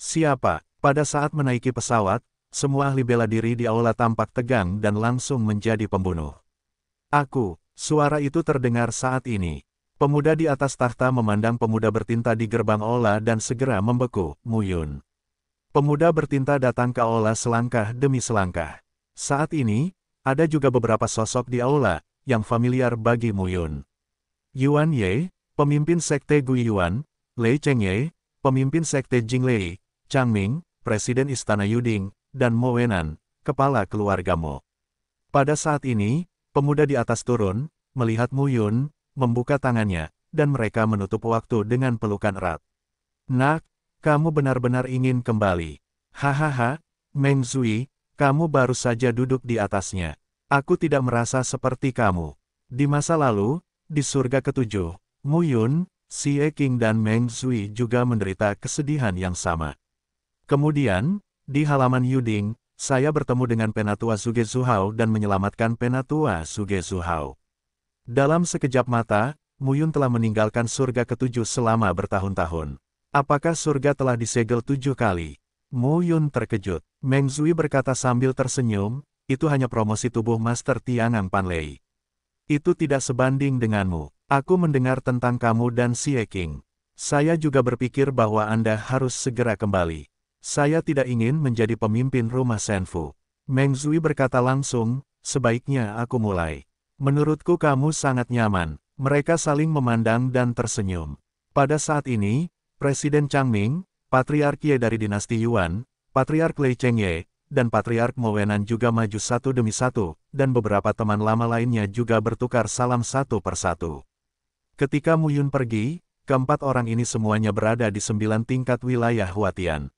Siapa? Pada saat menaiki pesawat, semua ahli bela diri di aula tampak tegang dan langsung menjadi pembunuh. Aku, suara itu terdengar saat ini. Pemuda di atas tahta memandang pemuda bertinta di gerbang aula dan segera membeku, Muyun. Pemuda bertinta datang ke aula selangkah demi selangkah. Saat ini, ada juga beberapa sosok di aula, yang familiar bagi Muyun. Yuan Ye, pemimpin sekte Gui Yuan, Lei Chengye, pemimpin sekte Jinglei, Chang Ming, presiden istana Yuding, dan Mo Wenan, kepala keluarga Mo. Pada saat ini, pemuda di atas turun, melihat Mu Yun, membuka tangannya, dan mereka menutup waktu dengan pelukan erat. Nak, kamu benar-benar ingin kembali. Hahaha, Meng Zui, kamu baru saja duduk di atasnya. Aku tidak merasa seperti kamu. Di masa lalu, di surga ketujuh, Mu Yun, Xie King dan Meng Zui juga menderita kesedihan yang sama. Kemudian, di halaman Yuding, saya bertemu dengan Penatua Suge Zuhao dan menyelamatkan Penatua Suge Zuhao. Dalam sekejap mata, Muyun telah meninggalkan surga ketujuh selama bertahun-tahun. Apakah surga telah disegel tujuh kali? Muyun terkejut. Meng Zui berkata sambil tersenyum, itu hanya promosi tubuh Master Tiangang Panlei. Itu tidak sebanding denganmu. Aku mendengar tentang kamu dan Xie King. Saya juga berpikir bahwa Anda harus segera kembali. Saya tidak ingin menjadi pemimpin rumah Senfu. Meng Zui berkata langsung, sebaiknya aku mulai. Menurutku kamu sangat nyaman. Mereka saling memandang dan tersenyum. Pada saat ini, Presiden Changming, Patriark Ye dari dinasti Yuan, Patriark Lei Chengye, dan Patriark Mowenan juga maju satu demi satu, dan beberapa teman lama lainnya juga bertukar salam satu persatu. Ketika Muyun pergi, keempat orang ini semuanya berada di sembilan tingkat wilayah Huatian.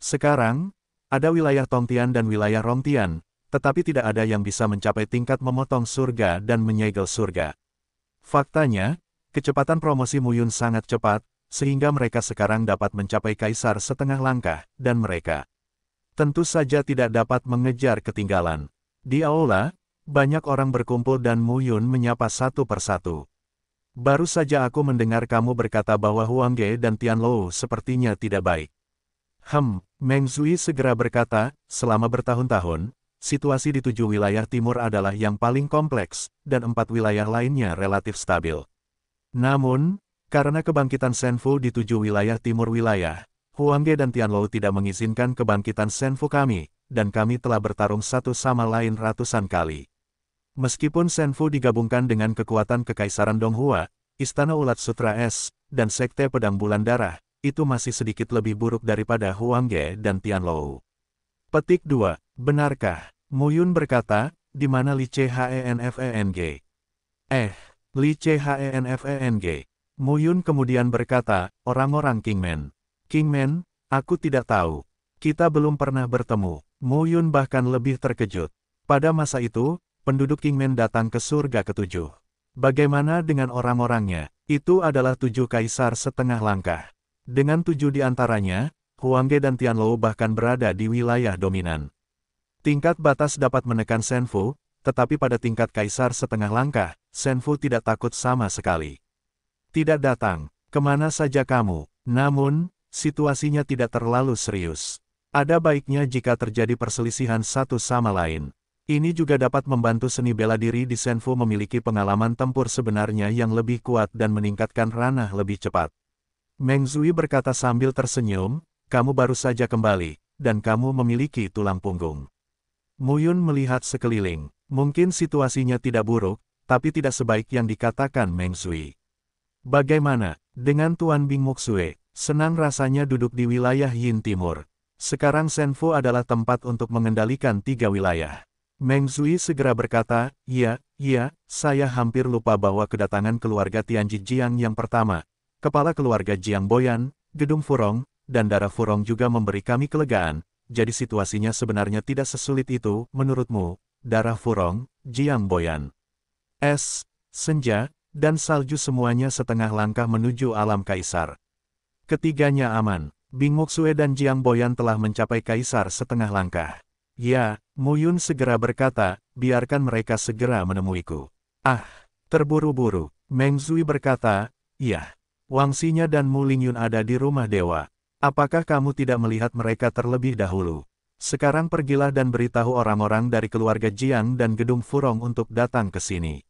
Sekarang, ada wilayah Tongtian dan wilayah Rongtian, tetapi tidak ada yang bisa mencapai tingkat memotong surga dan menyegel surga. Faktanya, kecepatan promosi Muyun sangat cepat, sehingga mereka sekarang dapat mencapai kaisar setengah langkah, dan mereka tentu saja tidak dapat mengejar ketinggalan. Di aula, banyak orang berkumpul dan Mu Yun menyapa satu persatu. Baru saja aku mendengar kamu berkata bahwa Huang Ge dan Tian Lou sepertinya tidak baik. Hem, Meng Zui segera berkata, selama bertahun-tahun, situasi di tujuh wilayah timur adalah yang paling kompleks, dan empat wilayah lainnya relatif stabil. Namun, karena kebangkitan Senfu di tujuh wilayah timur wilayah, Huang Ge dan Tianlou tidak mengizinkan kebangkitan Senfu kami, dan kami telah bertarung satu sama lain ratusan kali. Meskipun Senfu digabungkan dengan kekuatan Kekaisaran Donghua, Istana Ulat Sutra Es, dan Sekte Pedang Bulan Darah, itu masih sedikit lebih buruk daripada Huang Ge dan Tianlou. Petik 2. Benarkah? Muyun berkata, di mana Li Chenfeng? Eh, Li Chenfeng. Muyun kemudian berkata, orang-orang Kingman. Kingman, aku tidak tahu. Kita belum pernah bertemu. Mu Yun bahkan lebih terkejut. Pada masa itu, penduduk Kingman datang ke surga ketujuh. Bagaimana dengan orang-orangnya? Itu adalah tujuh kaisar setengah langkah. Dengan tujuh di antaranya, Huangge dan Tianlou bahkan berada di wilayah dominan. Tingkat batas dapat menekan Senfu, tetapi pada tingkat kaisar setengah langkah, Senfu tidak takut sama sekali. Tidak datang, ke mana saja kamu. Namun, situasinya tidak terlalu serius. Ada baiknya jika terjadi perselisihan satu sama lain. Ini juga dapat membantu seni bela diri di Senfu memiliki pengalaman tempur sebenarnya yang lebih kuat dan meningkatkan ranah lebih cepat. Meng Zui berkata sambil tersenyum, kamu baru saja kembali, dan kamu memiliki tulang punggung. Muyun melihat sekeliling. Mungkin situasinya tidak buruk, tapi tidak sebaik yang dikatakan Meng Zui. Bagaimana, dengan Tuan Bing Muksue, Senang rasanya duduk di wilayah Yin Timur. Sekarang Senfu adalah tempat untuk mengendalikan tiga wilayah. Meng Zui segera berkata, iya, iya, saya hampir lupa bahwa kedatangan keluarga Tianji Jiang yang pertama, kepala keluarga Jiang Boyan, Gedung Furong, dan Darah Furong juga memberi kami kelegaan, jadi situasinya sebenarnya tidak sesulit itu, menurutmu, Darah Furong, Jiang Boyan. Es, senja, dan salju semuanya setengah langkah menuju alam kaisar. Ketiganya aman. Bing Muxue dan Jiang Boyan telah mencapai kaisar setengah langkah. Ya, Muyun segera berkata, biarkan mereka segera menemuiku. Ah, terburu-buru. Meng Zui berkata, iya. Wang Xinya dan Mu Lingyun ada di rumah dewa. Apakah kamu tidak melihat mereka terlebih dahulu? Sekarang pergilah dan beritahu orang-orang dari keluarga Jiang dan gedung Furong untuk datang ke sini.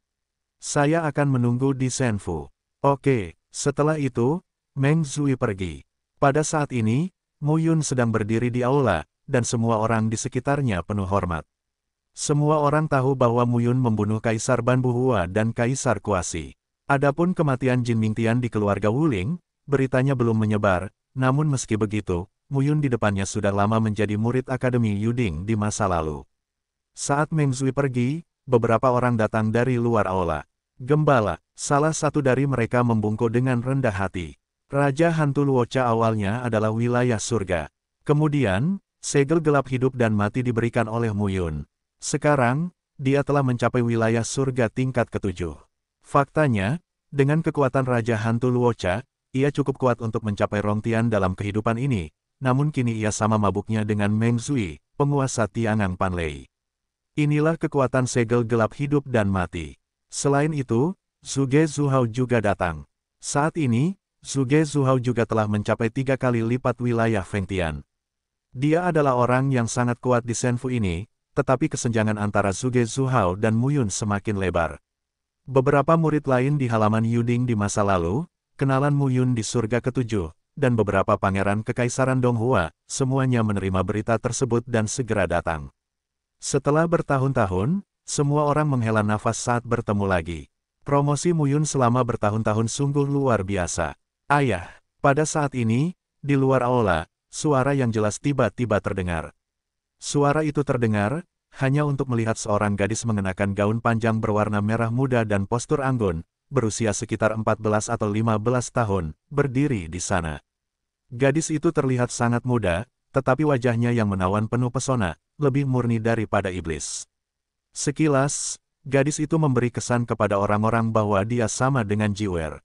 Saya akan menunggu di Senfu. Oke, setelah itu, Meng Zui pergi. Pada saat ini, Mu Yun sedang berdiri di aula, dan semua orang di sekitarnya penuh hormat. Semua orang tahu bahwa Mu Yun membunuh Kaisar Ban Buhua dan Kaisar Kuasi. Adapun kematian Jin Mingtian di keluarga Wuling, beritanya belum menyebar, namun meski begitu, Mu Yun di depannya sudah lama menjadi murid Akademi Yuding di masa lalu. Saat Meng Zui pergi, beberapa orang datang dari luar aula. Gembala, salah satu dari mereka membungkuk dengan rendah hati. Raja Hantu Luocha awalnya adalah wilayah surga. Kemudian, segel gelap hidup dan mati diberikan oleh Muyun. Sekarang, dia telah mencapai wilayah surga tingkat ketujuh. Faktanya, dengan kekuatan Raja Hantu Luocha, ia cukup kuat untuk mencapai Rongtian dalam kehidupan ini, namun kini ia sama mabuknya dengan Meng Zui, penguasa Tiangang Panlei. Inilah kekuatan segel gelap hidup dan mati. Selain itu, Zuge Zuhao juga datang. Saat ini, Zuge Zuhao juga telah mencapai tiga kali lipat wilayah Fengtian. Dia adalah orang yang sangat kuat di Senfu ini, tetapi kesenjangan antara Zuge Zuhao dan Muyun semakin lebar. Beberapa murid lain di halaman Yuding di masa lalu, kenalan Muyun di surga ketujuh, dan beberapa pangeran kekaisaran Donghua, semuanya menerima berita tersebut dan segera datang. Setelah bertahun-tahun, semua orang menghela nafas saat bertemu lagi. Promosi Muyun selama bertahun-tahun sungguh luar biasa. Ayah, pada saat ini, di luar aula, suara yang jelas tiba-tiba terdengar. Suara itu terdengar, hanya untuk melihat seorang gadis mengenakan gaun panjang berwarna merah muda dan postur anggun, berusia sekitar 14 atau 15 tahun, berdiri di sana. Gadis itu terlihat sangat muda, tetapi wajahnya yang menawan penuh pesona, lebih murni daripada iblis. Sekilas, gadis itu memberi kesan kepada orang-orang bahwa dia sama dengan Jiwer.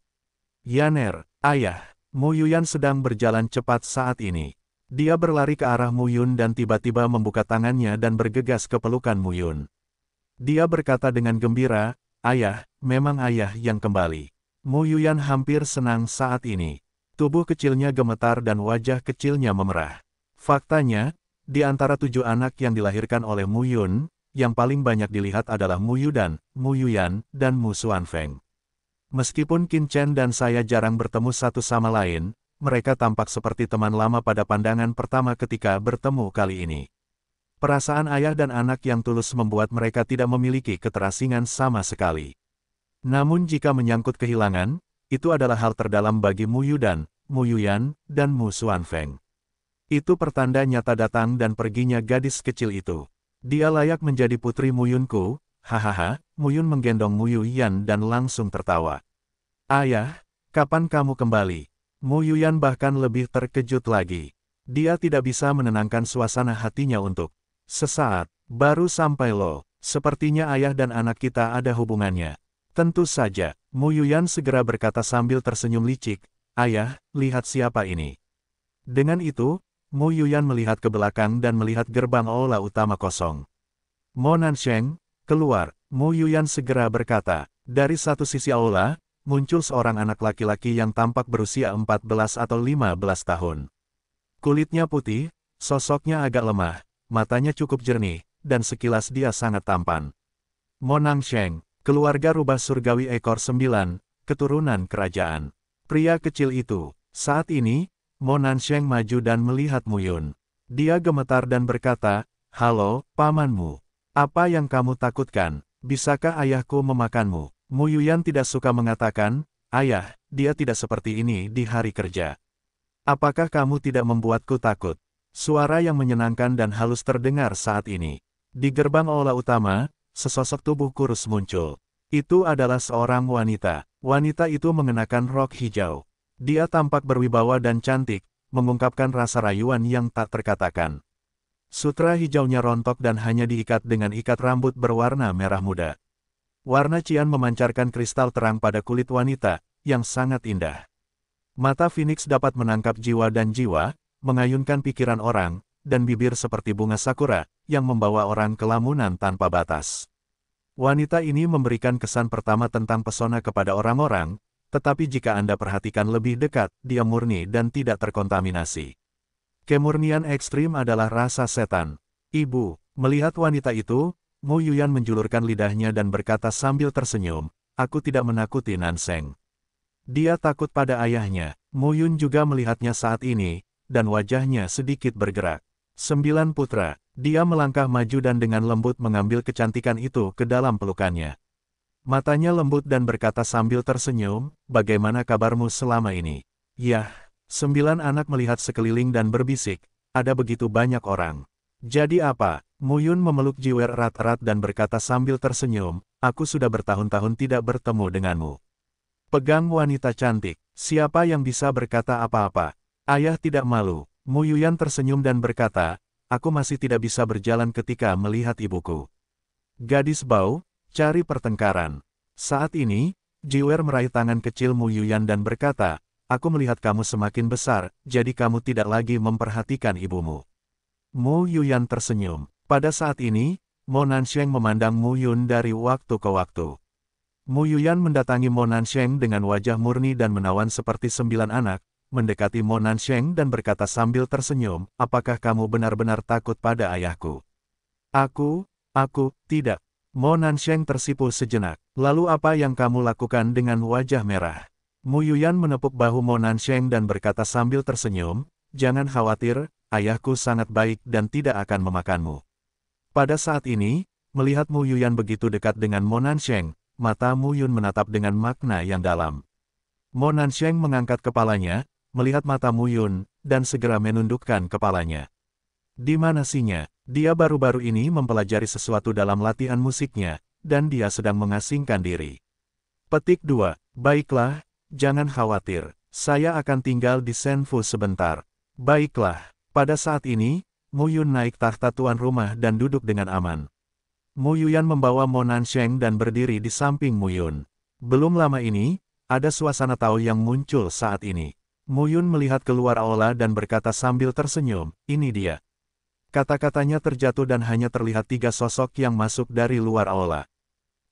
Yaner, ayah, Mu Yuyan sedang berjalan cepat saat ini. Dia berlari ke arah Mu Yun dan tiba-tiba membuka tangannya dan bergegas ke pelukan Mu Yun. Dia berkata dengan gembira, Ayah, memang ayah yang kembali. Mu Yuyan hampir senang saat ini. Tubuh kecilnya gemetar dan wajah kecilnya memerah. Faktanya, di antara tujuh anak yang dilahirkan oleh Mu Yun, yang paling banyak dilihat adalah Mu Yudan, Mu Yuyan, dan Mu Suanfeng. Meskipun Qin Chen dan saya jarang bertemu satu sama lain, mereka tampak seperti teman lama pada pandangan pertama ketika bertemu kali ini. Perasaan ayah dan anak yang tulus membuat mereka tidak memiliki keterasingan sama sekali. Namun jika menyangkut kehilangan, itu adalah hal terdalam bagi Mu Yudan, Mu Yuyan, dan Mu Suanfeng. Itu pertanda nyata datang dan perginya gadis kecil itu. Dia layak menjadi putri Mu Yunku, hahaha, Mu Yun menggendong Mu Yuyan dan langsung tertawa. Ayah, kapan kamu kembali? Mu Yuyan bahkan lebih terkejut lagi. Dia tidak bisa menenangkan suasana hatinya untuk sesaat, baru sampai lo. Sepertinya ayah dan anak kita ada hubungannya. Tentu saja, Mu Yuyan segera berkata sambil tersenyum licik, Ayah, lihat siapa ini. Dengan itu, Mu Yuyan melihat ke belakang dan melihat gerbang aula utama kosong. Mo Nansheng, keluar, Mu Yuyan segera berkata, dari satu sisi aula, muncul seorang anak laki-laki yang tampak berusia 14 atau 15 tahun. Kulitnya putih, sosoknya agak lemah, matanya cukup jernih, dan sekilas dia sangat tampan. Monang Sheng, keluarga rubah surgawi ekor sembilan, keturunan kerajaan. Pria kecil itu, saat ini, Monan Sheng maju dan melihat Muyun. Dia gemetar dan berkata, Halo, pamanmu. Apa yang kamu takutkan? Bisakah ayahku memakanmu? Mu Yuyan tidak suka mengatakan, Ayah, dia tidak seperti ini di hari kerja. Apakah kamu tidak membuatku takut? Suara yang menyenangkan dan halus terdengar saat ini. Di gerbang aula utama, sesosok tubuh kurus muncul. Itu adalah seorang wanita. Wanita itu mengenakan rok hijau. Dia tampak berwibawa dan cantik, mengungkapkan rasa rayuan yang tak terkatakan. Sutra hijaunya rontok dan hanya diikat dengan ikat rambut berwarna merah muda. Warna cian memancarkan kristal terang pada kulit wanita, yang sangat indah. Mata Phoenix dapat menangkap jiwa dan jiwa, mengayunkan pikiran orang, dan bibir seperti bunga sakura, yang membawa orang ke lamunan tanpa batas. Wanita ini memberikan kesan pertama tentang pesona kepada orang-orang, tetapi jika Anda perhatikan lebih dekat, dia murni dan tidak terkontaminasi. Kemurnian ekstrim adalah rasa setan. Ibu, melihat wanita itu, Mu Yuyan menjulurkan lidahnya dan berkata sambil tersenyum, aku tidak menakuti Nanseng. Dia takut pada ayahnya. Mu Yun juga melihatnya saat ini, dan wajahnya sedikit bergerak. Sembilan putra, dia melangkah maju dan dengan lembut mengambil kecantikan itu ke dalam pelukannya. Matanya lembut dan berkata sambil tersenyum, bagaimana kabarmu selama ini? Yah, sembilan anak melihat sekeliling dan berbisik, ada begitu banyak orang. Jadi apa? Muyun memeluk Jiwer erat-erat dan berkata sambil tersenyum, aku sudah bertahun-tahun tidak bertemu denganmu. Pegang wanita cantik, siapa yang bisa berkata apa-apa? Ayah tidak malu. Muyuyan tersenyum dan berkata, aku masih tidak bisa berjalan ketika melihat ibuku. Gadis bau, Cari pertengkaran. Saat ini, Jiwer meraih tangan kecil Mu Yuyan dan berkata, Aku melihat kamu semakin besar, jadi kamu tidak lagi memperhatikan ibumu. Mu Yuyan tersenyum. Pada saat ini, Mo Nansheng memandang Mu Yun dari waktu ke waktu. Mu Yuyan mendatangi Mo Nansheng dengan wajah murni dan menawan seperti sembilan anak, mendekati Mo Nansheng dan berkata sambil tersenyum, apakah kamu benar-benar takut pada ayahku? Aku, aku, tidak. Mo Nansheng tersipu sejenak. Lalu apa yang kamu lakukan dengan wajah merah? Mu Yuyan menepuk bahu Mo Nansheng dan berkata sambil tersenyum, Jangan khawatir, ayahku sangat baik dan tidak akan memakanmu. Pada saat ini, melihat Mu Yuyan begitu dekat dengan Mo Nansheng, mata Mu Yun menatap dengan makna yang dalam. Mo Nansheng mengangkat kepalanya, melihat mata Mu Yun, dan segera menundukkan kepalanya. Di mana sinya? Dia baru-baru ini mempelajari sesuatu dalam latihan musiknya, dan dia sedang mengasingkan diri. Petik 2. Baiklah, jangan khawatir, saya akan tinggal di Senfu sebentar. Baiklah, pada saat ini, Yun naik tahta tuan rumah dan duduk dengan aman. Mu Yuyan membawa Mo Nansheng dan berdiri di samping Mu Yun. Belum lama ini, ada suasana tahu yang muncul saat ini. Mu Yun melihat keluar aula dan berkata sambil tersenyum, ini dia. Kata-katanya terjatuh dan hanya terlihat tiga sosok yang masuk dari luar aula.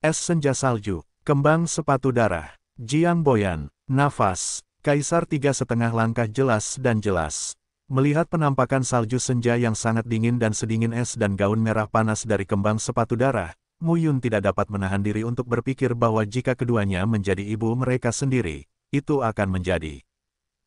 Es senja salju, kembang sepatu darah, Jiang Boyan, nafas, kaisar tiga setengah langkah jelas dan jelas. Melihat penampakan salju senja yang sangat dingin dan sedingin es dan gaun merah panas dari kembang sepatu darah, Muyun tidak dapat menahan diri untuk berpikir bahwa jika keduanya menjadi ibu mereka sendiri, itu akan menjadi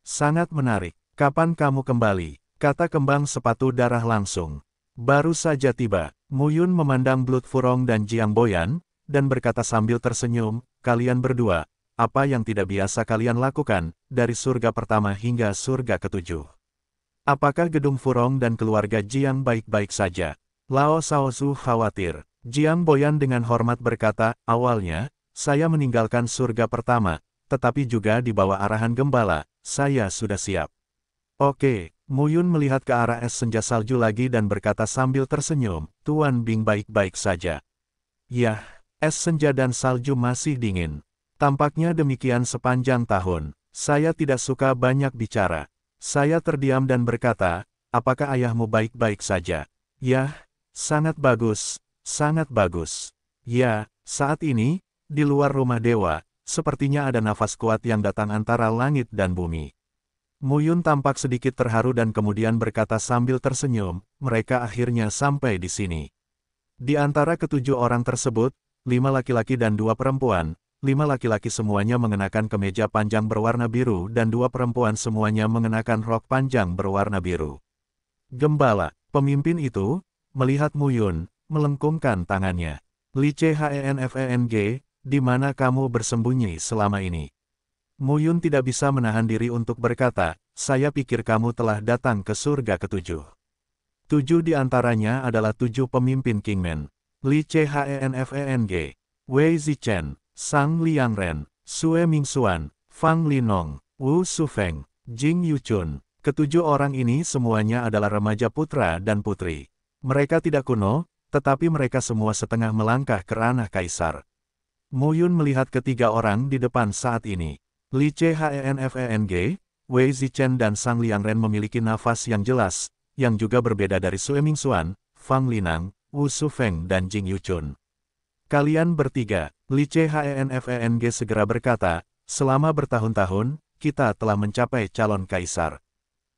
sangat menarik. Kapan kamu kembali? Kata kembang sepatu darah langsung. Baru saja tiba, Muyun memandang Blood Furong dan Jiang Boyan, dan berkata sambil tersenyum, kalian berdua, apa yang tidak biasa kalian lakukan, dari surga pertama hingga surga ketujuh. Apakah gedung Furong dan keluarga Jiang baik-baik saja? Lao Shaozu khawatir. Jiang Boyan dengan hormat berkata, awalnya, saya meninggalkan surga pertama, tetapi juga di bawah arahan gembala, saya sudah siap. Oke, Muyun melihat ke arah es senja salju lagi dan berkata sambil tersenyum, Tuan Bing baik-baik saja. Yah, es senja dan salju masih dingin. Tampaknya demikian sepanjang tahun. Saya tidak suka banyak bicara. Saya terdiam dan berkata, apakah ayahmu baik-baik saja? Yah, sangat bagus, sangat bagus. Ya, saat ini, di luar rumah dewa, sepertinya ada nafas kuat yang datang antara langit dan bumi. Muyun tampak sedikit terharu dan kemudian berkata sambil tersenyum, mereka akhirnya sampai di sini. Di antara ketujuh orang tersebut, lima laki-laki dan dua perempuan, lima laki-laki semuanya mengenakan kemeja panjang berwarna biru dan dua perempuan semuanya mengenakan rok panjang berwarna biru. Gembala, pemimpin itu, melihat Muyun, melengkungkan tangannya. Li CHENFENG, di mana kamu bersembunyi selama ini? Muyun tidak bisa menahan diri untuk berkata, saya pikir kamu telah datang ke surga ketujuh. Tujuh di antaranya adalah tujuh pemimpin Kingman. Li Chenfeng, Wei Zichen, Sang Liangren, Sue Mingxuan, Fang Linong, Wu Sufeng, Jing Yuchun. Ketujuh orang ini semuanya adalah remaja putra dan putri. Mereka tidak kuno, tetapi mereka semua setengah melangkah ke ranah kaisar. Muyun melihat ketiga orang di depan saat ini. Li Chenfeng, Wei Zichen dan Sang Liangren memiliki nafas yang jelas, yang juga berbeda dari Sue Mingxuan, Fang Linang, Wu Sufeng dan Jing Yuchun. Kalian bertiga, Li Chenfeng segera berkata, selama bertahun-tahun, kita telah mencapai calon kaisar.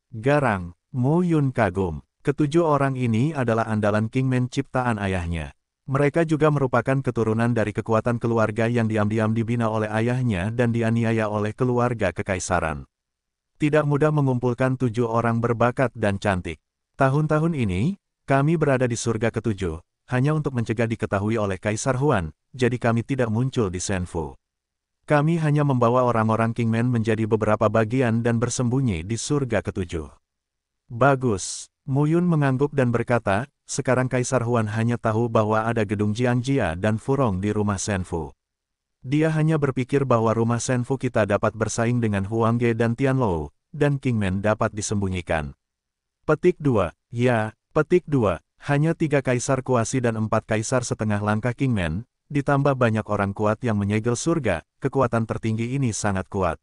Garang, Mu Yun kagum. Ketujuh orang ini adalah andalan Kingman ciptaan ayahnya. Mereka juga merupakan keturunan dari kekuatan keluarga yang diam-diam dibina oleh ayahnya dan dianiaya oleh keluarga kekaisaran. Tidak mudah mengumpulkan tujuh orang berbakat dan cantik. Tahun-tahun ini, kami berada di surga ketujuh, hanya untuk mencegah diketahui oleh Kaisar Huan, jadi kami tidak muncul di Senfu. Kami hanya membawa orang-orang Kingman menjadi beberapa bagian dan bersembunyi di surga ketujuh. Bagus, Muyun mengangguk dan berkata, sekarang Kaisar Huan hanya tahu bahwa ada gedung Jiangjia dan Furong di rumah Senfu. Dia hanya berpikir bahwa rumah Senfu kita dapat bersaing dengan Huangge dan Tianlou, dan Kingman dapat disembunyikan. Petik 2. Ya, petik 2. Hanya tiga kaisar kuasi dan empat kaisar setengah langkah Kingman, ditambah banyak orang kuat yang menyegel surga, kekuatan tertinggi ini sangat kuat.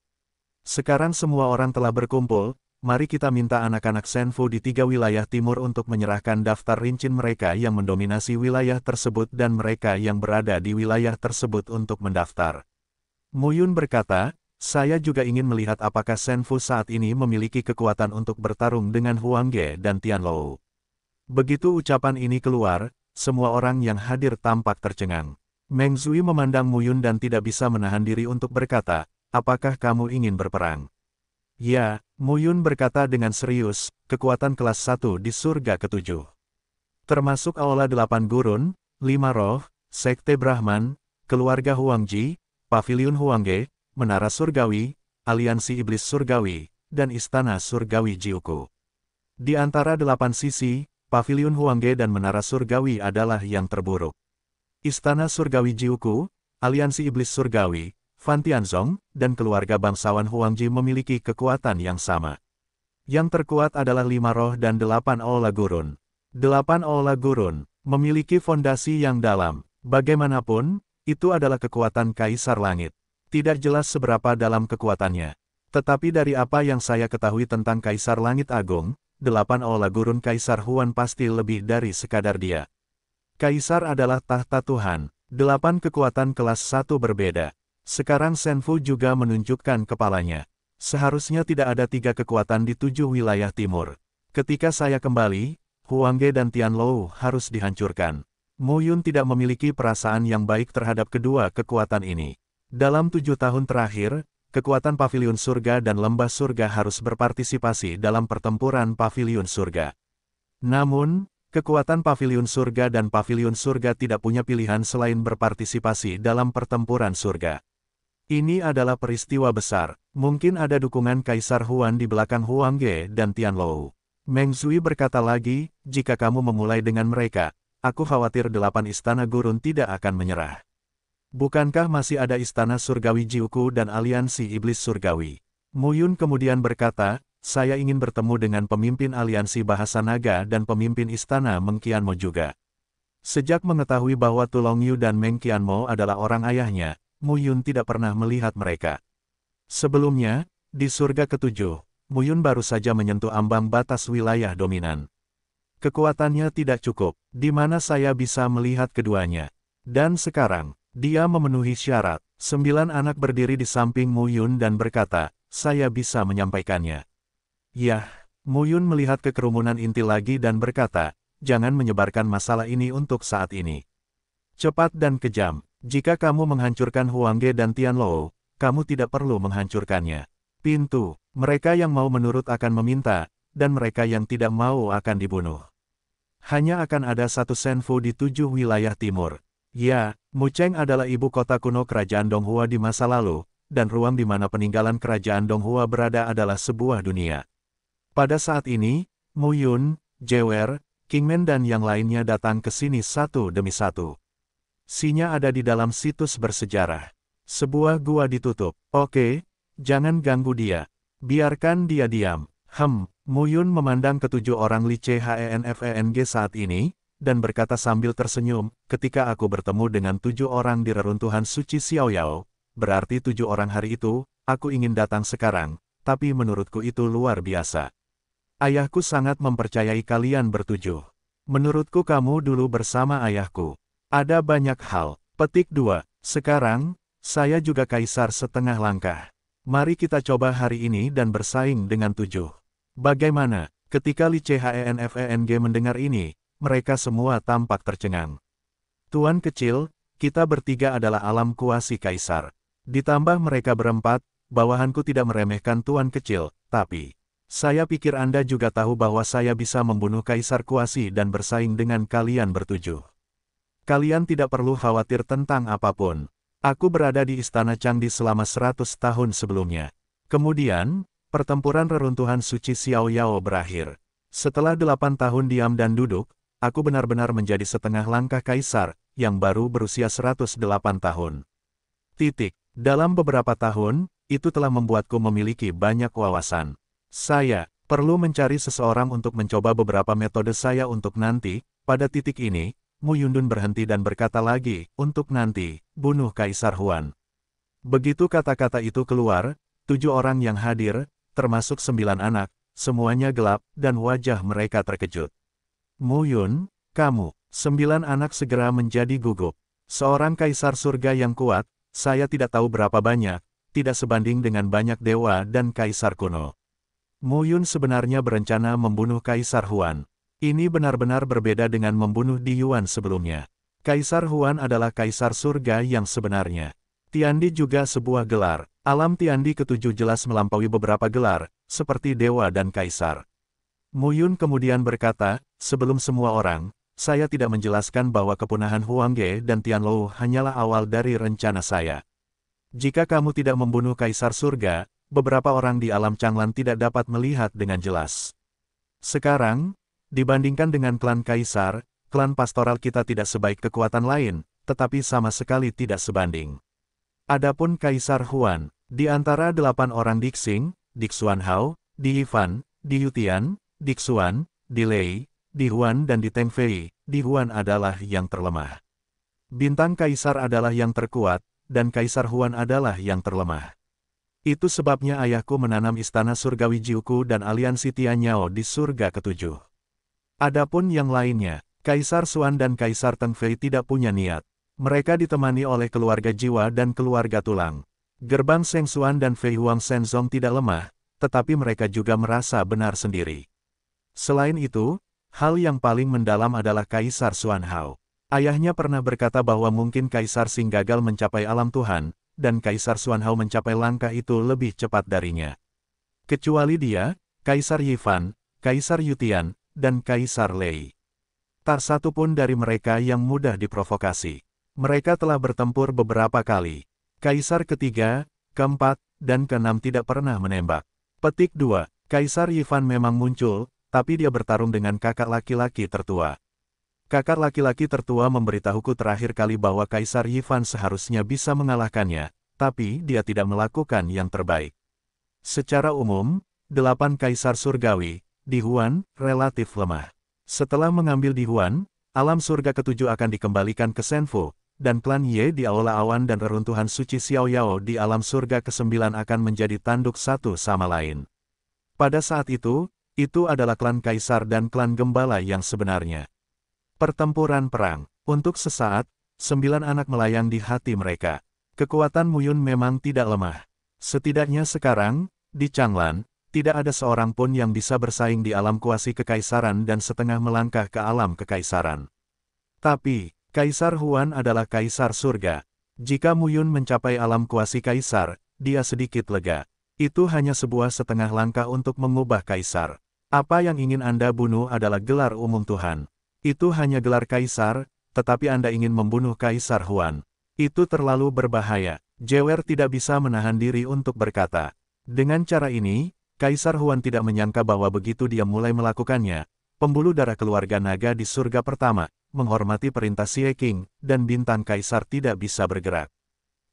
Sekarang semua orang telah berkumpul, mari kita minta anak-anak Senfu di tiga wilayah timur untuk menyerahkan daftar rincin mereka yang mendominasi wilayah tersebut dan mereka yang berada di wilayah tersebut untuk mendaftar. Muyun berkata, saya juga ingin melihat apakah Senfu saat ini memiliki kekuatan untuk bertarung dengan Huangge dan Tianlou. Begitu ucapan ini keluar, semua orang yang hadir tampak tercengang. Meng Zui memandang Muyun dan tidak bisa menahan diri untuk berkata, apakah kamu ingin berperang? Ya, Muyun berkata dengan serius, kekuatan kelas 1 di surga ketujuh. Termasuk Aula Delapan Gurun, Lima Roh, Sekte Brahman, Keluarga Huangji, Pavilion Huangge, Menara Surgawi, Aliansi Iblis Surgawi, dan Istana Surgawi Jiuku. Di antara delapan sisi, Pavilion Huangge dan Menara Surgawi adalah yang terburuk. Istana Surgawi Jiuku, Aliansi Iblis Surgawi, Fan Tianzong, dan keluarga bangsawan Huangji memiliki kekuatan yang sama. Yang terkuat adalah lima roh dan delapan Aula Gurun. Delapan Aula Gurun memiliki fondasi yang dalam. Bagaimanapun, itu adalah kekuatan Kaisar Langit. Tidak jelas seberapa dalam kekuatannya. Tetapi dari apa yang saya ketahui tentang Kaisar Langit Agung, delapan Aula Gurun Kaisar Huan pasti lebih dari sekadar dia. Kaisar adalah tahta Tuhan. Delapan kekuatan kelas satu berbeda. Sekarang Senfu juga menunjukkan kepalanya. Seharusnya tidak ada tiga kekuatan di tujuh wilayah timur. Ketika saya kembali, Huangge dan Tianlou harus dihancurkan. Mu Yun tidak memiliki perasaan yang baik terhadap kedua kekuatan ini. Dalam tujuh tahun terakhir, kekuatan Pavilion Surga dan Lembah Surga harus berpartisipasi dalam pertempuran Pavilion Surga. Namun, kekuatan Pavilion Surga dan Pavilion Surga tidak punya pilihan selain berpartisipasi dalam pertempuran surga. Ini adalah peristiwa besar. Mungkin ada dukungan Kaisar Huan di belakang Huangge dan Tianlou. Meng Zui berkata lagi, jika kamu memulai dengan mereka, aku khawatir delapan istana gurun tidak akan menyerah. Bukankah masih ada istana surgawi Jiuku dan aliansi iblis surgawi? Muyun kemudian berkata, saya ingin bertemu dengan pemimpin aliansi bahasa naga dan pemimpin istana Mengkianmo juga. Sejak mengetahui bahwa Tulong Yu dan Meng Qianmo adalah orang ayahnya, Muyun tidak pernah melihat mereka. Sebelumnya, di surga ketujuh, Muyun baru saja menyentuh ambang batas wilayah dominan. Kekuatannya tidak cukup, di mana saya bisa melihat keduanya. Dan sekarang, dia memenuhi syarat. Sembilan anak berdiri di samping Muyun dan berkata, saya bisa menyampaikannya. Yah, Muyun melihat ke kerumunan inti lagi dan berkata, jangan menyebarkan masalah ini untuk saat ini. Cepat dan kejam, jika kamu menghancurkan Huangge dan Tianlou, kamu tidak perlu menghancurkannya. Pintu, mereka yang mau menurut akan meminta, dan mereka yang tidak mau akan dibunuh. Hanya akan ada satu Senfu di tujuh wilayah timur. Ya, Mucheng adalah ibu kota kuno kerajaan Donghua di masa lalu, dan ruang di mana peninggalan kerajaan Donghua berada adalah sebuah dunia. Pada saat ini, Mu Yun, Jewer, Kingman dan yang lainnya datang ke sini satu demi satu. Sinya ada di dalam situs bersejarah. Sebuah gua ditutup. Oke, jangan ganggu dia. Biarkan dia diam. Hem, Muyun memandang ketujuh orang Li CHENFENG saat ini, dan berkata sambil tersenyum, ketika aku bertemu dengan tujuh orang di reruntuhan suci Xiaoyao, berarti tujuh orang hari itu, aku ingin datang sekarang, tapi menurutku itu luar biasa. Ayahku sangat mempercayai kalian bertujuh. Menurutku kamu dulu bersama ayahku. Ada banyak hal. Petik 2. Sekarang, Saya juga kaisar setengah langkah. Mari kita coba hari ini dan bersaing dengan tujuh. Bagaimana? Ketika Li CHENFENG mendengar ini, mereka semua tampak tercengang. Tuan kecil, kita bertiga adalah alam kuasi kaisar. Ditambah mereka berempat, bawahanku tidak meremehkan tuan kecil, tapi... Saya pikir Anda juga tahu bahwa saya bisa membunuh kaisar kuasi dan bersaing dengan kalian bertujuh. Kalian tidak perlu khawatir tentang apa pun. Aku berada di Istana Cangdi selama 100 tahun sebelumnya. Kemudian, pertempuran reruntuhan suci Xiao Yao berakhir. Setelah delapan tahun diam dan duduk, aku benar-benar menjadi setengah langkah kaisar, yang baru berusia 108 tahun. Titik. Dalam beberapa tahun, itu telah membuatku memiliki banyak wawasan. Saya perlu mencari seseorang untuk mencoba beberapa metode saya untuk nanti, pada titik ini, Mu Yundun berhenti dan berkata lagi, untuk nanti, bunuh Kaisar Huan. Begitu kata-kata itu keluar, tujuh orang yang hadir, termasuk sembilan anak, semuanya gelap, dan wajah mereka terkejut. Mu Yun, kamu, sembilan anak segera menjadi gugup. Seorang kaisar surga yang kuat, saya tidak tahu berapa banyak, tidak sebanding dengan banyak dewa dan kaisar kuno. Mu Yun sebenarnya berencana membunuh Kaisar Huan. Ini benar-benar berbeda dengan membunuh Di Yuan sebelumnya. Kaisar Huan adalah kaisar surga yang sebenarnya. Tiandi juga sebuah gelar. Alam Tiandi ketujuh jelas melampaui beberapa gelar, seperti dewa dan kaisar. Muyun kemudian berkata, sebelum semua orang, saya tidak menjelaskan bahwa kepunahan Huang Ge dan Tianlou hanyalah awal dari rencana saya. Jika kamu tidak membunuh kaisar surga, beberapa orang di alam Changlan tidak dapat melihat dengan jelas. Sekarang, Dibandingkan dengan klan kaisar, klan pastoral kita tidak sebaik kekuatan lain, tetapi sama sekali tidak sebanding. Adapun Kaisar Huan, di antara delapan orang Dixing, Dixuan Hao, Di Yifan, Di Yutian, Dixuan, Di Lei, Di Huan dan Di Tengfei, Di Huan adalah yang terlemah. Bintang Kaisar adalah yang terkuat, dan Kaisar Huan adalah yang terlemah. Itu sebabnya ayahku menanam istana surgawi Jiuku dan aliansi Tianyao di surga ketujuh. Adapun yang lainnya, Kaisar Suan dan Kaisar Tengfei tidak punya niat. Mereka ditemani oleh keluarga jiwa dan keluarga tulang. Gerbang Seng Suan dan Fei Huang Shenzong tidak lemah, tetapi mereka juga merasa benar sendiri. Selain itu, hal yang paling mendalam adalah Kaisar Suan Hao. Ayahnya pernah berkata bahwa mungkin Kaisar Sing gagal mencapai alam Tuhan, dan Kaisar Suan Hao mencapai langkah itu lebih cepat darinya. Kecuali dia, Kaisar Yifan, Kaisar Yutian, dan Kaisar Lei. Tak satu pun dari mereka yang mudah diprovokasi. Mereka telah bertempur beberapa kali. Kaisar ketiga, keempat, dan keenam tidak pernah menembak. Petik 2. Kaisar Yifan memang muncul, tapi dia bertarung dengan kakak laki-laki tertua. Kakak laki-laki tertua memberitahuku terakhir kali bahwa Kaisar Yifan seharusnya bisa mengalahkannya, tapi dia tidak melakukan yang terbaik. Secara umum, delapan kaisar surgawi, di Huan, relatif lemah. Setelah mengambil di Huan, alam surga ketujuh akan dikembalikan ke Senfu, dan klan Ye di Aula Awan dan reruntuhan suci Xiao Yao di alam surga kesembilan akan menjadi tanduk satu sama lain. Pada saat itu, itu adalah klan kaisar dan klan gembala yang sebenarnya. Pertempuran perang. Untuk sesaat, sembilan anak melayang di hati mereka. Kekuatan Muyun memang tidak lemah. Setidaknya sekarang, di Changlan, tidak ada seorang pun yang bisa bersaing di alam kuasi kekaisaran dan setengah melangkah ke alam kekaisaran. Tapi, Kaisar Huan adalah kaisar surga. Jika Muyun mencapai alam kuasi kaisar, dia sedikit lega. Itu hanya sebuah setengah langkah untuk mengubah kaisar. Apa yang ingin Anda bunuh adalah gelar umum Tuhan. Itu hanya gelar kaisar, tetapi Anda ingin membunuh Kaisar Huan. Itu terlalu berbahaya. Jewer tidak bisa menahan diri untuk berkata. Dengan cara ini, Kaisar Huan tidak menyangka bahwa begitu dia mulai melakukannya, pembuluh darah keluarga naga di surga pertama, menghormati perintah Xie King, dan bintang kaisar tidak bisa bergerak.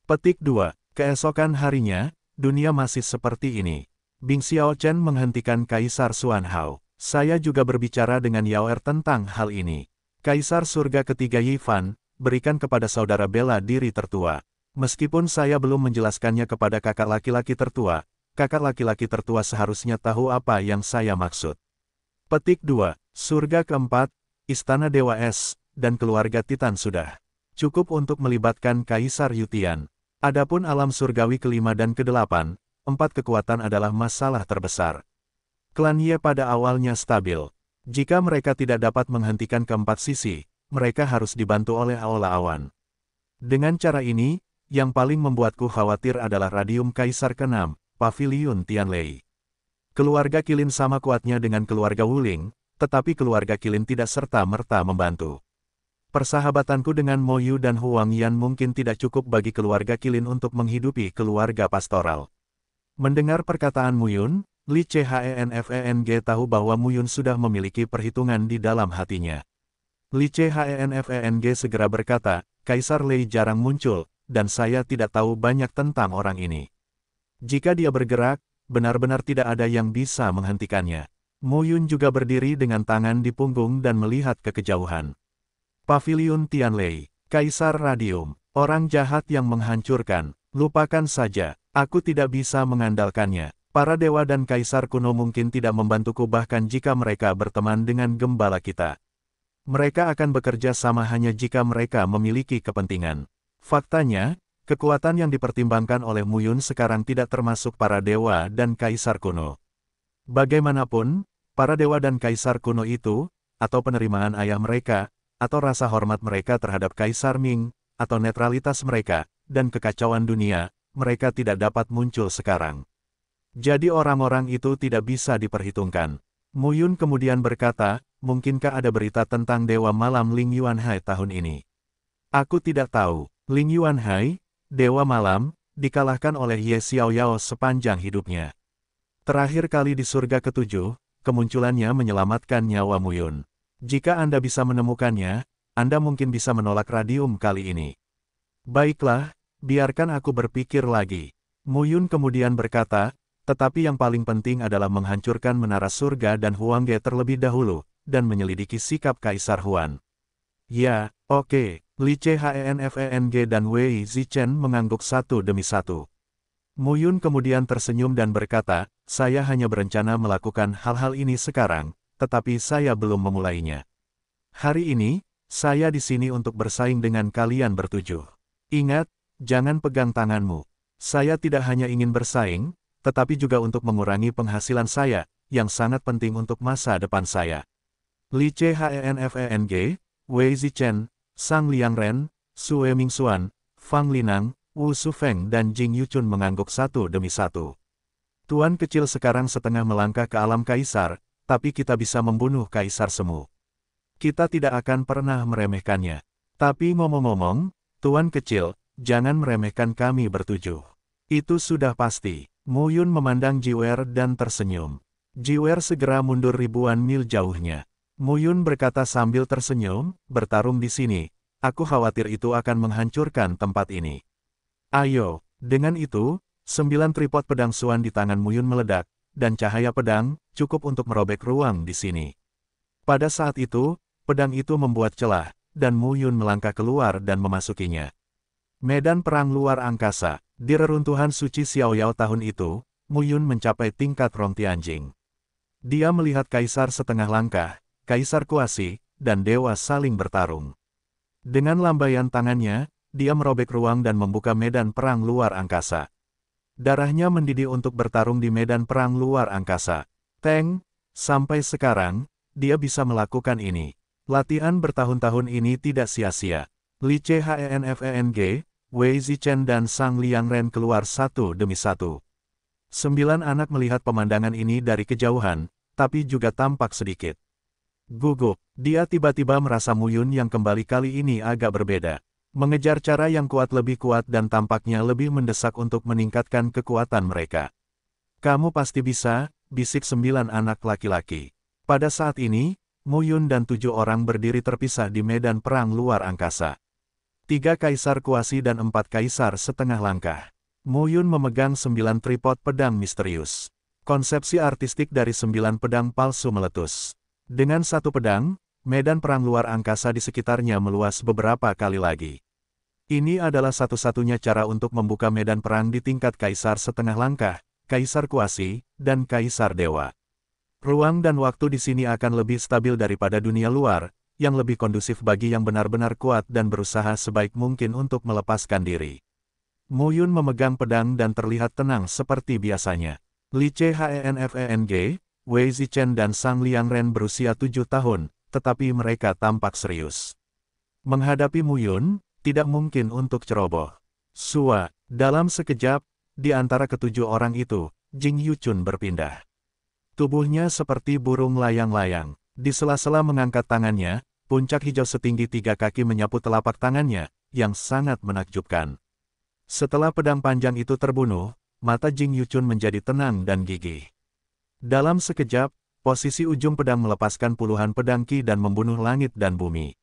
Petik 2. Keesokan harinya, dunia masih seperti ini. Bing Xiao Chen menghentikan Kaisar Suan Hao. Saya juga berbicara dengan Yao Er tentang hal ini. Kaisar surga ketiga Yi Fan, berikan kepada saudara bela diri tertua. Meskipun saya belum menjelaskannya kepada kakak laki-laki tertua, kakak laki-laki tertua seharusnya tahu apa yang saya maksud. Petik 2. Surga keempat, Istana Dewa Es, dan keluarga Titan sudah. Cukup untuk melibatkan Kaisar Yutian. Adapun alam surgawi kelima dan kedelapan, empat kekuatan adalah masalah terbesar. Klan Ye pada awalnya stabil. Jika mereka tidak dapat menghentikan keempat sisi, mereka harus dibantu oleh aula awan. Dengan cara ini, yang paling membuatku khawatir adalah radium Kaisar ke-6, Pavilion Tianlei. Keluarga Kilin sama kuatnya dengan keluarga Wuling, tetapi keluarga Kilin tidak serta-merta membantu. Persahabatanku dengan Moyu dan Huang Yan mungkin tidak cukup bagi keluarga Kilin untuk menghidupi keluarga pastoral. Mendengar perkataan Muyun, Li Chenfeng tahu bahwa Muyun sudah memiliki perhitungan di dalam hatinya. Li Chenfeng segera berkata, Kaisar Lei jarang muncul, dan saya tidak tahu banyak tentang orang ini. Jika dia bergerak, benar-benar tidak ada yang bisa menghentikannya. Muyun juga berdiri dengan tangan di punggung dan melihat ke kejauhan. Pavilion Tianlei, Kaisar Radium, orang jahat yang menghancurkan, lupakan saja, aku tidak bisa mengandalkannya. Para dewa dan kaisar kuno mungkin tidak membantuku bahkan jika mereka berteman dengan gembala kita. Mereka akan bekerja sama hanya jika mereka memiliki kepentingan. Faktanya, kekuatan yang dipertimbangkan oleh Muyun sekarang tidak termasuk para dewa dan kaisar kuno. Bagaimanapun, para dewa dan kaisar kuno itu, atau penerimaan ayah mereka, atau rasa hormat mereka terhadap kaisar Ming, atau netralitas mereka, dan kekacauan dunia, mereka tidak dapat muncul sekarang. Jadi orang-orang itu tidak bisa diperhitungkan. Muyun kemudian berkata, mungkinkah ada berita tentang Dewa Malam Ling Yuanhai tahun ini? Aku tidak tahu. Ling Yuanhai, Dewa Malam, dikalahkan oleh Ye Xiaoyao sepanjang hidupnya. Terakhir kali di surga ketujuh, kemunculannya menyelamatkan nyawa Muyun. Jika Anda bisa menemukannya, Anda mungkin bisa menolak radium kali ini. Baiklah, biarkan aku berpikir lagi. Muyun kemudian berkata, tetapi yang paling penting adalah menghancurkan menara surga dan Huangge terlebih dahulu, dan menyelidiki sikap Kaisar Huan. Ya, oke, okay. Li Chenfeng dan Wei Zichen mengangguk satu demi satu. Muyun kemudian tersenyum dan berkata, saya hanya berencana melakukan hal-hal ini sekarang, tetapi saya belum memulainya. Hari ini, saya di sini untuk bersaing dengan kalian bertujuh. Ingat, jangan pegang tanganmu. Saya tidak hanya ingin bersaing, tetapi juga untuk mengurangi penghasilan saya, yang sangat penting untuk masa depan saya. Li Chenfeng, Wei Zichen, Sang Liang Ren, Sue Mingxuan, Fang Linang, Wu Sufeng dan Jing Yuchun mengangguk satu demi satu. Tuan kecil sekarang setengah melangkah ke alam kaisar, tapi kita bisa membunuh kaisar semu. Kita tidak akan pernah meremehkannya. Tapi ngomong-ngomong, Tuan kecil, jangan meremehkan kami bertujuh. Itu sudah pasti. Muyun memandang Jiwer dan tersenyum. Jiwer segera mundur ribuan mil jauhnya. Muyun berkata sambil tersenyum, bertarung di sini, aku khawatir itu akan menghancurkan tempat ini. Ayo, dengan itu, sembilan tripod pedang suan di tangan Muyun meledak, dan cahaya pedang, cukup untuk merobek ruang di sini. Pada saat itu, pedang itu membuat celah, dan Muyun melangkah keluar dan memasukinya. Medan perang luar angkasa, di reruntuhan suci Xiaoyao tahun itu, Muyun mencapai tingkat Rong Tianjing. Dia melihat kaisar setengah langkah, kaisar kuasi, dan dewa saling bertarung. Dengan lambaian tangannya, dia merobek ruang dan membuka medan perang luar angkasa. Darahnya mendidih untuk bertarung di medan perang luar angkasa. Teng, sampai sekarang, dia bisa melakukan ini. Latihan bertahun-tahun ini tidak sia-sia. Li Chenfeng, Wei Zichen dan Sang Liang Ren keluar satu demi satu. Sembilan anak melihat pemandangan ini dari kejauhan, tapi juga tampak sedikit. Gugup, dia tiba-tiba merasa Muyun yang kembali kali ini agak berbeda. Mengejar cara yang kuat lebih kuat dan tampaknya lebih mendesak untuk meningkatkan kekuatan mereka. Kamu pasti bisa, bisik sembilan anak laki-laki. Pada saat ini, Muyun dan tujuh orang berdiri terpisah di medan perang luar angkasa. Tiga kaisar kuasi dan empat kaisar setengah langkah. Muyun memegang sembilan tripod pedang misterius. Konsepsi artistik dari sembilan pedang palsu meletus. Dengan satu pedang, medan perang luar angkasa di sekitarnya meluas beberapa kali lagi. Ini adalah satu-satunya cara untuk membuka medan perang di tingkat kaisar setengah langkah, kaisar kuasi, dan kaisar dewa. Ruang dan waktu di sini akan lebih stabil daripada dunia luar, yang lebih kondusif bagi yang benar-benar kuat dan berusaha sebaik mungkin untuk melepaskan diri. Muyun memegang pedang dan terlihat tenang seperti biasanya. Li Chenfeng, Wei Zichen dan Sang Liang Ren berusia tujuh tahun, tetapi mereka tampak serius. Menghadapi Muyun, tidak mungkin untuk ceroboh. Sua, dalam sekejap, di antara ketujuh orang itu, Jing Yuchun berpindah. Tubuhnya seperti burung layang-layang. Di sela-sela mengangkat tangannya, puncak hijau setinggi tiga kaki menyapu telapak tangannya, yang sangat menakjubkan. Setelah pedang panjang itu terbunuh, mata Jing Yuchun menjadi tenang dan gigih. Dalam sekejap, posisi ujung pedang melepaskan puluhan pedang ki dan membunuh langit dan bumi.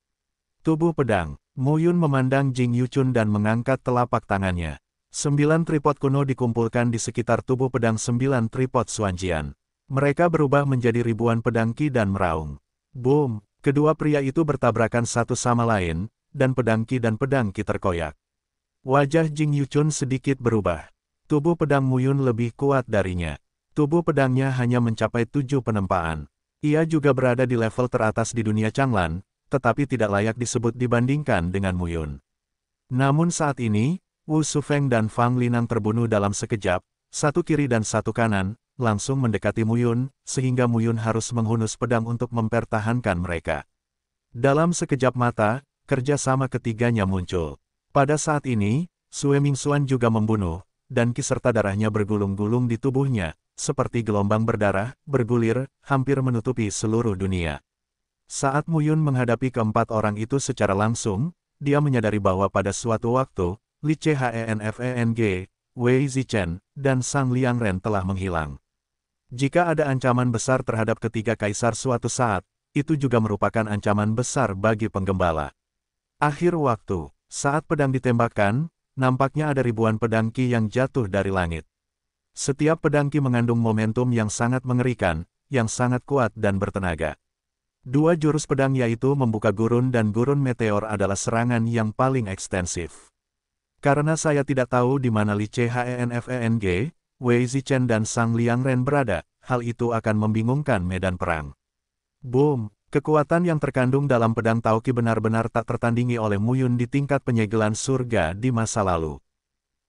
Tubuh pedang, Muyun memandang Jing Yuchun dan mengangkat telapak tangannya. Sembilan tripod kuno dikumpulkan di sekitar tubuh pedang sembilan tripod Suanjian. Mereka berubah menjadi ribuan pedang ki dan meraung. Boom! Kedua pria itu bertabrakan satu sama lain, dan pedang ki dan pedang ki terkoyak. Wajah Jing Yuchun sedikit berubah. Tubuh pedang Muyun lebih kuat darinya. Tubuh pedangnya hanya mencapai tujuh penempaan. Ia juga berada di level teratas di dunia Changlan, tetapi tidak layak disebut dibandingkan dengan Muyun. Namun saat ini, Wu Sufeng dan Fang Linang terbunuh dalam sekejap, satu kiri dan satu kanan, langsung mendekati Muyun, sehingga Muyun harus menghunus pedang untuk mempertahankan mereka. Dalam sekejap mata, kerjasama ketiganya muncul. Pada saat ini, Sue Mingxuan juga membunuh, dan ki serta darahnya bergulung-gulung di tubuhnya, seperti gelombang berdarah, bergulir, hampir menutupi seluruh dunia. Saat Muyun menghadapi keempat orang itu secara langsung, dia menyadari bahwa pada suatu waktu, Li Chenfeng, Wei Zichen, dan Sang Liang Ren telah menghilang. Jika ada ancaman besar terhadap ketiga kaisar suatu saat, itu juga merupakan ancaman besar bagi penggembala. Akhir waktu, saat pedang ditembakkan, nampaknya ada ribuan pedang ki yang jatuh dari langit. Setiap pedang ki mengandung momentum yang sangat mengerikan, yang sangat kuat dan bertenaga. Dua jurus pedang yaitu membuka gurun dan gurun meteor adalah serangan yang paling ekstensif. Karena saya tidak tahu di mana Li Chenfeng, Wei Zichen dan Sang Liang Ren berada, hal itu akan membingungkan medan perang. Boom! Kekuatan yang terkandung dalam pedang Tauki benar-benar tak tertandingi oleh Muyun di tingkat penyegelan surga di masa lalu.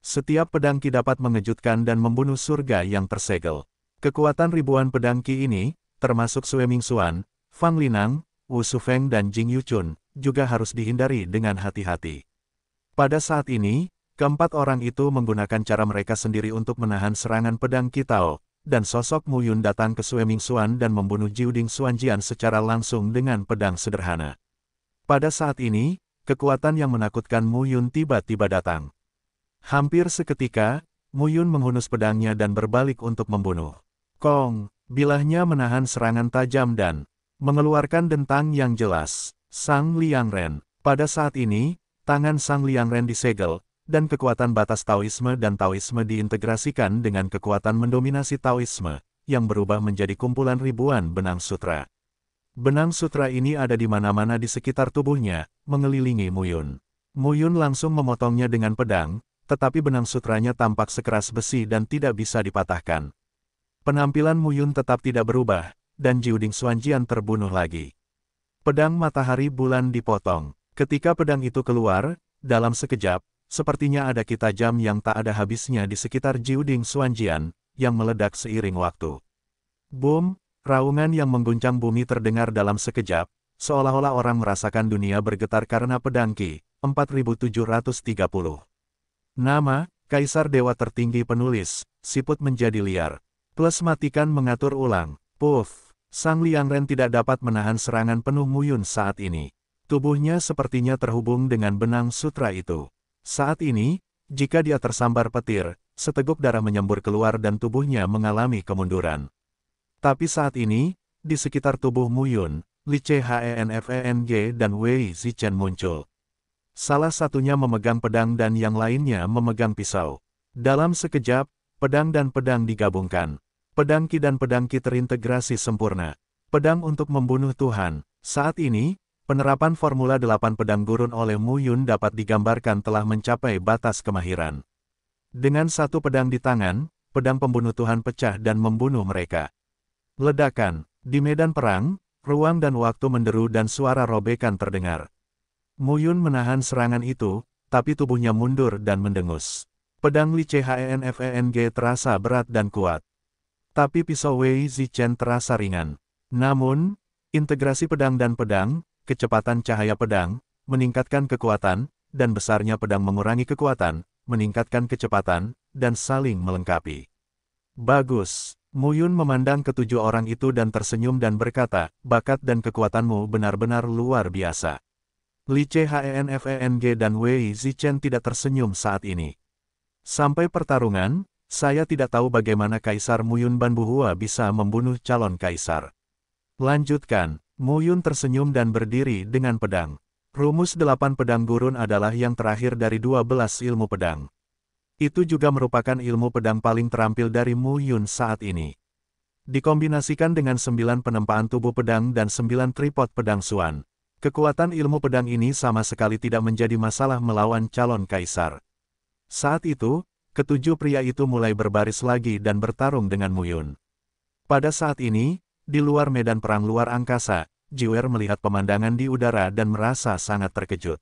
Setiap pedang Ki dapat mengejutkan dan membunuh surga yang tersegel. Kekuatan ribuan pedang Ki ini, termasuk Sue Mingxuan, Fang Linang, Wu Sufeng dan Jing Yuchun, juga harus dihindari dengan hati-hati. Pada saat ini, keempat orang itu menggunakan cara mereka sendiri untuk menahan serangan pedang Ki Tao, dan sosok Mu Yun datang ke Sue Mingxuan dan membunuh Jiuding Xuanjian secara langsung dengan pedang sederhana. Pada saat ini, kekuatan yang menakutkan Mu Yun tiba-tiba datang. Hampir seketika, Mu Yun menghunus pedangnya dan berbalik untuk membunuh. Kong, bilahnya menahan serangan tajam dan mengeluarkan dentang yang jelas. Sang Liang Ren. Pada saat ini, tangan Sang Liang Ren disegel, dan kekuatan batas Taoisme dan Taoisme diintegrasikan dengan kekuatan mendominasi Taoisme, yang berubah menjadi kumpulan ribuan benang sutra. Benang sutra ini ada di mana-mana di sekitar tubuhnya, mengelilingi Muyun. Muyun langsung memotongnya dengan pedang, tetapi benang sutranya tampak sekeras besi dan tidak bisa dipatahkan. Penampilan Muyun tetap tidak berubah, dan Jiuding Xuanjian terbunuh lagi. Pedang matahari bulan dipotong. Ketika pedang itu keluar, dalam sekejap, Sepertinya ada kita jam yang tak ada habisnya di sekitar Jiuding Xuanjian, yang meledak seiring waktu. Boom, raungan yang mengguncang bumi terdengar dalam sekejap, seolah-olah orang merasakan dunia bergetar karena pedang Ki, 4730. Nama, Kaisar Dewa Tertinggi Penulis, siput menjadi liar. Plus matikan mengatur ulang, puff. Sang Liang Ren tidak dapat menahan serangan penuh Muyun saat ini. Tubuhnya sepertinya terhubung dengan benang sutra itu. Saat ini, jika dia tersambar petir, seteguk darah menyembur keluar dan tubuhnya mengalami kemunduran. Tapi saat ini, di sekitar tubuh Muyun, Li Chenfeng dan Wei Zichen muncul. Salah satunya memegang pedang dan yang lainnya memegang pisau. Dalam sekejap, pedang dan pedang digabungkan. Pedang Ki dan pedang Ki terintegrasi sempurna. Pedang untuk membunuh Tuhan. Saat ini, Penerapan Formula 8 pedang gurun oleh Mu Yun dapat digambarkan telah mencapai batas kemahiran. Dengan satu pedang di tangan, pedang pembunuh Tuhan pecah dan membunuh mereka. Ledakan, di medan perang, ruang dan waktu menderu dan suara robekan terdengar. Mu Yun menahan serangan itu, tapi tubuhnya mundur dan mendengus. Pedang Li CHENFENG terasa berat dan kuat. Tapi pisau Wei Zichen terasa ringan. Namun, integrasi pedang dan pedang, kecepatan cahaya pedang, meningkatkan kekuatan, dan besarnya pedang mengurangi kekuatan, meningkatkan kecepatan, dan saling melengkapi. Bagus. Muyun memandang ketujuh orang itu dan tersenyum dan berkata, bakat dan kekuatanmu benar-benar luar biasa. Li CHENFENG dan Wei Zichen tidak tersenyum saat ini. Sampai pertarungan, saya tidak tahu bagaimana Kaisar Muyun Banbuhua bisa membunuh calon kaisar. Lanjutkan, Muyun tersenyum dan berdiri dengan pedang. Rumus delapan pedang gurun adalah yang terakhir dari dua belas ilmu pedang. Itu juga merupakan ilmu pedang paling terampil dari Muyun saat ini. Dikombinasikan dengan sembilan penempaan tubuh pedang dan sembilan tripod pedang suan. Kekuatan ilmu pedang ini sama sekali tidak menjadi masalah melawan calon kaisar. Saat itu, ketujuh pria itu mulai berbaris lagi dan bertarung dengan Muyun. Pada saat ini, di luar medan perang luar angkasa, Jiwer melihat pemandangan di udara dan merasa sangat terkejut.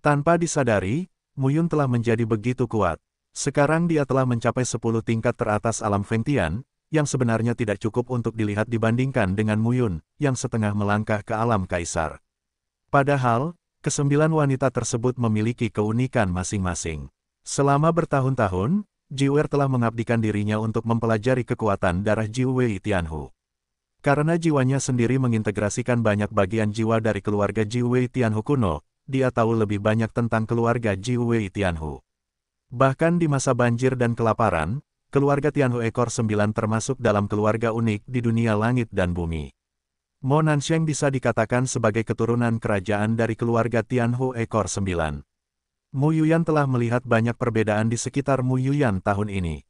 Tanpa disadari, Muyun telah menjadi begitu kuat. Sekarang dia telah mencapai 10 tingkat teratas alam Fengtian, yang sebenarnya tidak cukup untuk dilihat dibandingkan dengan Muyun, yang setengah melangkah ke alam kaisar. Padahal, kesembilan wanita tersebut memiliki keunikan masing-masing. Selama bertahun-tahun, Jiwer telah mengabdikan dirinya untuk mempelajari kekuatan darah Jiwei Tianhu. Karena jiwanya sendiri mengintegrasikan banyak bagian jiwa dari keluarga Jiwei Tianhu kuno, dia tahu lebih banyak tentang keluarga Jiwei Tianhu. Bahkan di masa banjir dan kelaparan, keluarga Tianhu ekor sembilan termasuk dalam keluarga unik di dunia langit dan bumi. Mo Nansheng bisa dikatakan sebagai keturunan kerajaan dari keluarga Tianhu ekor sembilan. Mu Yuyan telah melihat banyak perbedaan di sekitar Mu Yuyan tahun ini.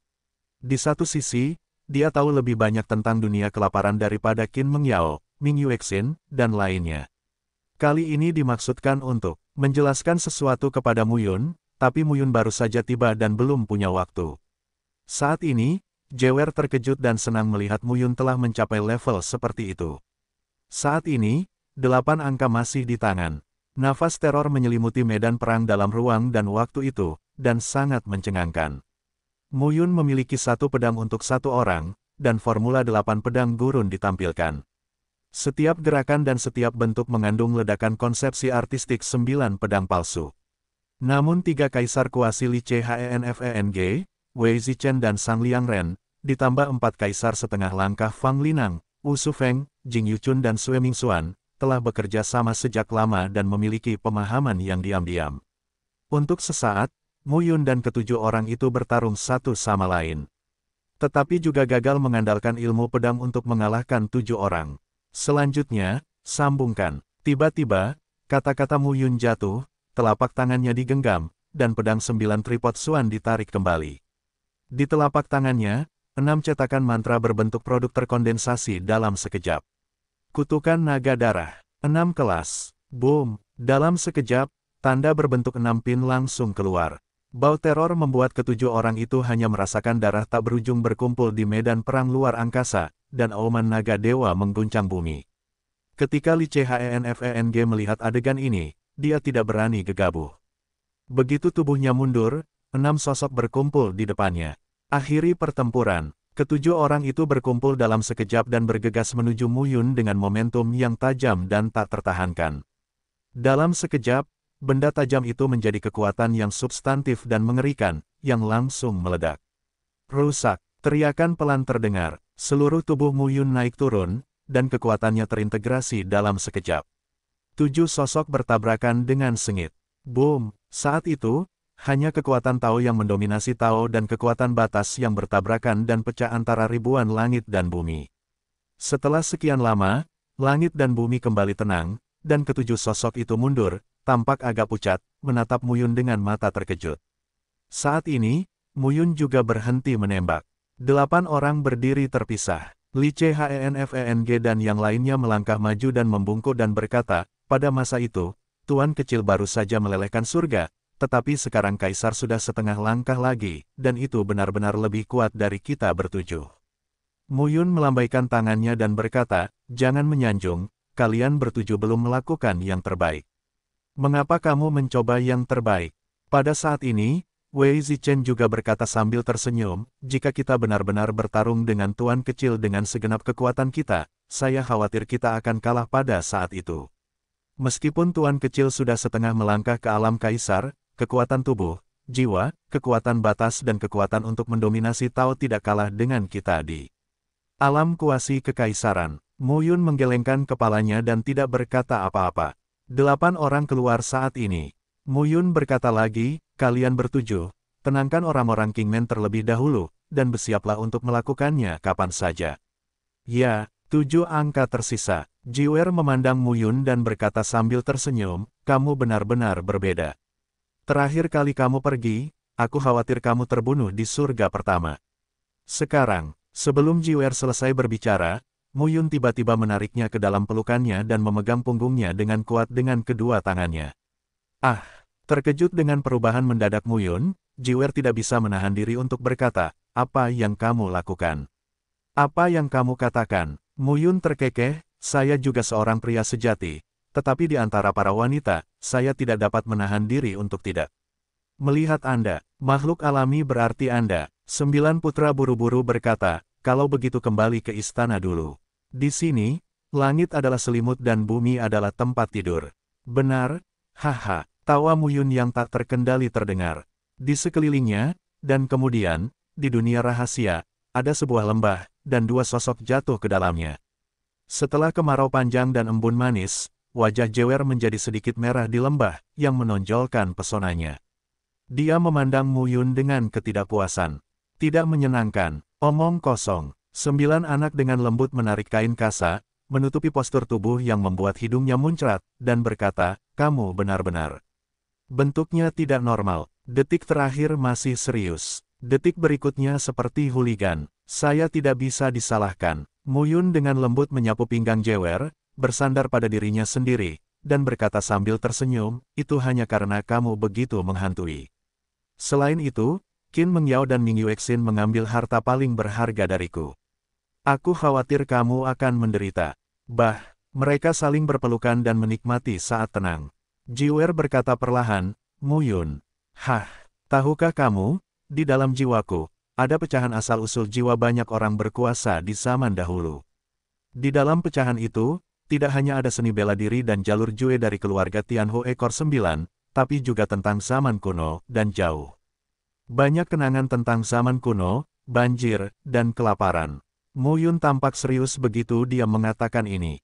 Di satu sisi, dia tahu lebih banyak tentang dunia kelaparan daripada Qin Mengyao, Ming Yuexin, dan lainnya. Kali ini dimaksudkan untuk menjelaskan sesuatu kepada Mu Yun, tapi Mu Yun baru saja tiba dan belum punya waktu. Saat ini, Jewer terkejut dan senang melihat Mu Yun telah mencapai level seperti itu. Saat ini, delapan angka masih di tangan. Nafas teror menyelimuti medan perang dalam ruang dan waktu itu, dan sangat mencengangkan. Muyun memiliki satu pedang untuk satu orang, dan Formula delapan pedang gurun ditampilkan. Setiap gerakan dan setiap bentuk mengandung ledakan konsepsi artistik sembilan pedang palsu. Namun tiga kaisar kuasi Li CHENFENG, Wei Zichen dan Sang Liang Ren, ditambah empat kaisar setengah langkah Fang Linang, Wu Sufeng, Jing Yuchun dan Sue Mingxuan, telah bekerja sama sejak lama dan memiliki pemahaman yang diam-diam. Untuk sesaat, Muyun dan ketujuh orang itu bertarung satu sama lain. Tetapi juga gagal mengandalkan ilmu pedang untuk mengalahkan tujuh orang. Selanjutnya, sambungkan. Tiba-tiba, kata-kata Muyun jatuh, telapak tangannya digenggam, dan pedang sembilan tripod suan ditarik kembali. Di telapak tangannya, enam cetakan mantra berbentuk produk terkondensasi dalam sekejap. Kutukan Naga Darah. Enam kelas. Boom. Dalam sekejap, tanda berbentuk enam pin langsung keluar. Bau teror membuat ketujuh orang itu hanya merasakan darah tak berujung berkumpul di medan perang luar angkasa, dan auman naga dewa mengguncang bumi. Ketika Li CHENFENG melihat adegan ini, dia tidak berani gegabah. Begitu tubuhnya mundur, enam sosok berkumpul di depannya. Akhiri pertempuran, Ketujuh orang itu berkumpul dalam sekejap dan bergegas menuju Muyun dengan momentum yang tajam dan tak tertahankan. Dalam sekejap, benda tajam itu menjadi kekuatan yang substantif dan mengerikan, yang langsung meledak. Rusak, teriakan pelan terdengar, seluruh tubuh Muyun naik turun, dan kekuatannya terintegrasi dalam sekejap. Tujuh sosok bertabrakan dengan sengit. Boom! Saat itu, hanya kekuatan Tao yang mendominasi Tao dan kekuatan batas yang bertabrakan dan pecah antara ribuan langit dan bumi. Setelah sekian lama, langit dan bumi kembali tenang, dan ketujuh sosok itu mundur, tampak agak pucat, menatap Muyun dengan mata terkejut. Saat ini, Muyun juga berhenti menembak. Delapan orang berdiri terpisah. Li CHENFENG dan yang lainnya melangkah maju dan membungkuk dan berkata, pada masa itu, Tuan kecil baru saja melelehkan surga, tetapi sekarang Kaisar sudah setengah langkah lagi, dan itu benar-benar lebih kuat dari kita bertujuh. Muyun melambaikan tangannya dan berkata, jangan menyanjung, kalian bertujuh belum melakukan yang terbaik. Mengapa kamu mencoba yang terbaik? Pada saat ini, Wei Zichen juga berkata sambil tersenyum, jika kita benar-benar bertarung dengan tuan kecil dengan segenap kekuatan kita, saya khawatir kita akan kalah pada saat itu. Meskipun tuan kecil sudah setengah melangkah ke alam kaisar, kekuatan tubuh, jiwa, kekuatan batas dan kekuatan untuk mendominasi Tao tidak kalah dengan kita di alam kuasi kekaisaran. Muyun menggelengkan kepalanya dan tidak berkata apa-apa. Delapan orang keluar saat ini. Muyun berkata lagi, kalian bertujuh, tenangkan orang-orang Kingman terlebih dahulu, dan bersiaplah untuk melakukannya kapan saja. Ya, tujuh angka tersisa. Jiwer memandang Muyun dan berkata sambil tersenyum, kamu benar-benar berbeda. Terakhir kali kamu pergi, aku khawatir kamu terbunuh di surga pertama. Sekarang, sebelum Jiwer selesai berbicara, Muyun tiba-tiba menariknya ke dalam pelukannya dan memegang punggungnya dengan kuat dengan kedua tangannya. Ah, terkejut dengan perubahan mendadak Muyun, Jiwer tidak bisa menahan diri untuk berkata, apa yang kamu lakukan? Apa yang kamu katakan? Muyun terkekeh, saya juga seorang pria sejati, tetapi di antara para wanita, saya tidak dapat menahan diri untuk tidak. Melihat Anda, makhluk alami berarti Anda, sembilan putra buru-buru berkata, kalau begitu kembali ke istana dulu. Di sini, langit adalah selimut dan bumi adalah tempat tidur. Benar? Haha, tawa Muyun yang tak terkendali terdengar. Di sekelilingnya, dan kemudian, di dunia rahasia, ada sebuah lembah, dan dua sosok jatuh ke dalamnya. Setelah kemarau panjang dan embun manis, wajah Jewer menjadi sedikit merah di lembah, yang menonjolkan pesonanya. Dia memandang Muyun dengan ketidakpuasan. Tidak menyenangkan, Omong kosong. Sembilan anak dengan lembut menarik kain kasa, menutupi postur tubuh yang membuat hidungnya muncrat, dan berkata, kamu benar-benar. Bentuknya tidak normal. Detik terakhir masih serius. Detik berikutnya seperti huligan. Saya tidak bisa disalahkan. Muyun dengan lembut menyapu pinggang Jewer, bersandar pada dirinya sendiri, dan berkata sambil tersenyum, itu hanya karena kamu begitu menghantui. Selain itu, Qin Mengyao dan Ming Yuexin mengambil harta paling berharga dariku. Aku khawatir kamu akan menderita. Bah, mereka saling berpelukan dan menikmati saat tenang. Jiwer berkata perlahan, Muyun. Hah, tahukah kamu, di dalam jiwaku, ada pecahan asal-usul jiwa banyak orang berkuasa di zaman dahulu. Di dalam pecahan itu, tidak hanya ada seni bela diri dan jalur Jue dari keluarga Tianhu ekor sembilan, tapi juga tentang zaman kuno dan jauh. Banyak kenangan tentang zaman kuno, banjir, dan kelaparan. Muyun tampak serius begitu dia mengatakan ini.